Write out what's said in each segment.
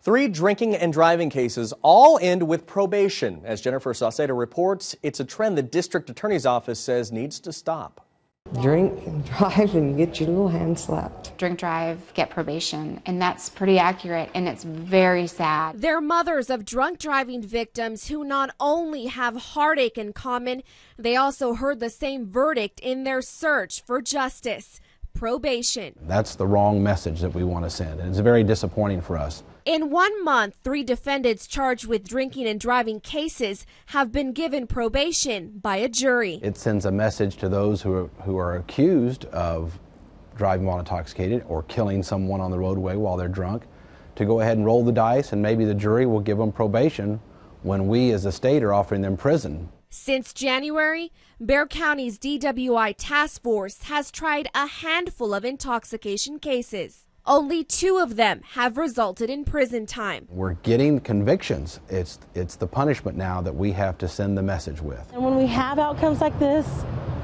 Three drinking and driving cases all end with probation. As Jennifer Saucedo reports, it's a trend the district attorney's office says needs to stop. Drink and drive and get your little hand slapped. Drink, drive, get probation. And that's pretty accurate and it's very sad. They're mothers of drunk driving victims who not only have heartache in common, they also heard the same verdict in their search for justice probation. That's the wrong message that we want to send, and it's very disappointing for us. In one month, three defendants charged with drinking and driving cases have been given probation by a jury. It sends a message to those who are, who are accused of driving while intoxicated or killing someone on the roadway while they're drunk to go ahead and roll the dice, and maybe the jury will give them probation when we as a state are offering them prison. Since January, Bexar County's DWI task force has tried a handful of intoxication cases. Only two of them have resulted in prison time. We're getting convictions. It's, it's the punishment now that we have to send the message with. And when we have outcomes like this,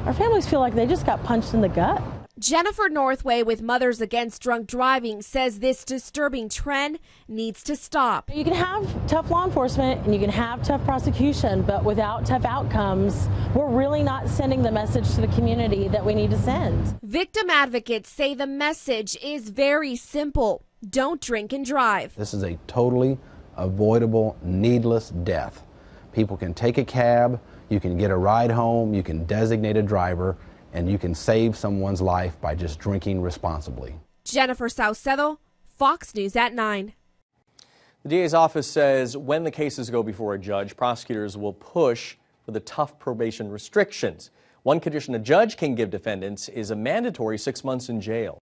our families feel like they just got punched in the gut. Jennifer Northway with Mothers Against Drunk Driving says this disturbing trend needs to stop. You can have tough law enforcement and you can have tough prosecution, but without tough outcomes, we're really not sending the message to the community that we need to send. Victim advocates say the message is very simple don't drink and drive. This is a totally avoidable, needless death. People can take a cab, you can get a ride home, you can designate a driver and you can save someone's life by just drinking responsibly. Jennifer Saucedo, Fox News at 9. The DA's office says when the cases go before a judge, prosecutors will push for the tough probation restrictions. One condition a judge can give defendants is a mandatory six months in jail.